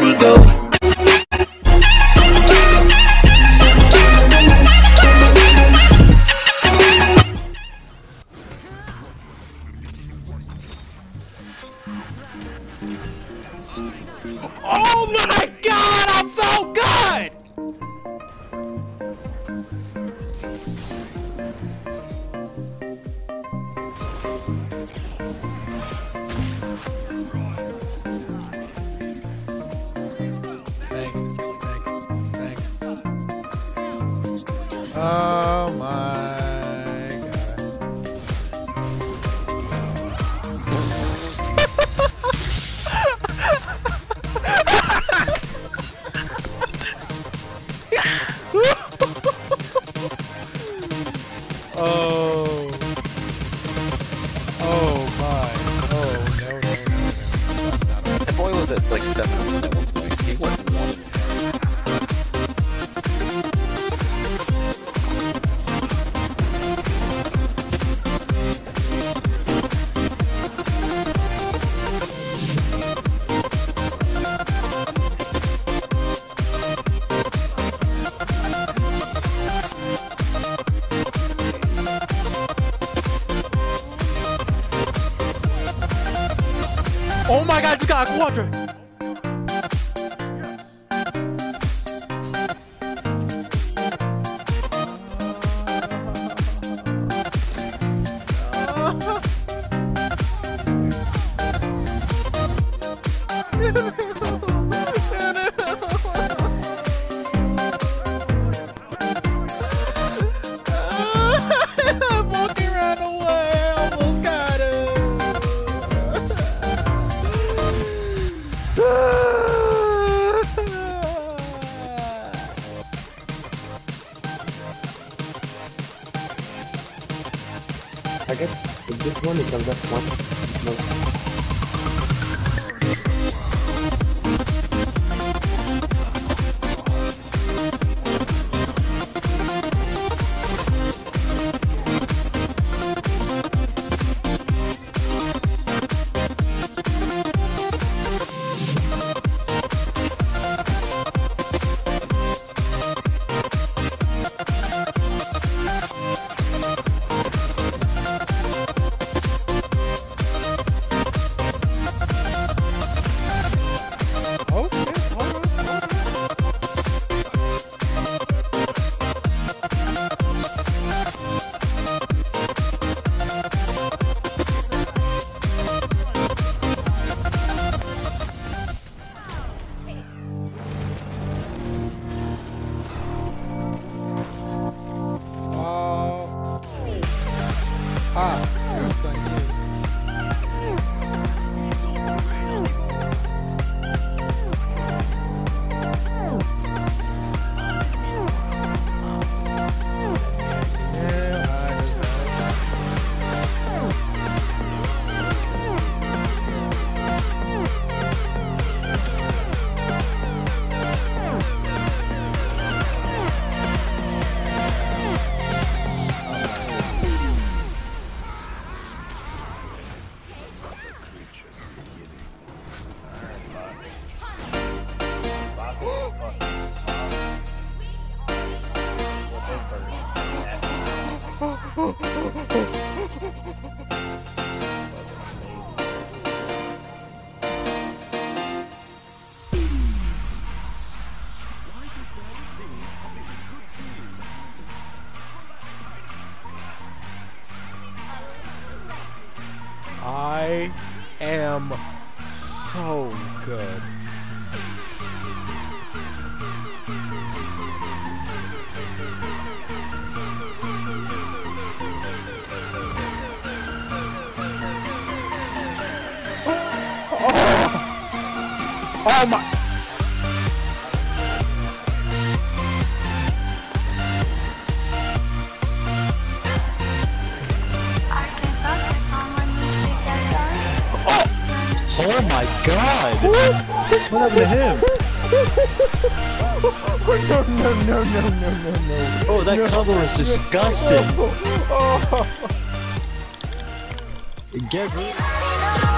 me go. Oh my god. oh. Oh my. Oh no. That boy was at like 7 Oh my god, you got a quadra! I guess this one is the up one. I am so good. Oh my! I can talk to someone who speaks that Oh my god! what happened to him? No, no, no, no, no, no, no. Oh, that color is disgusting. Oh. Get rid-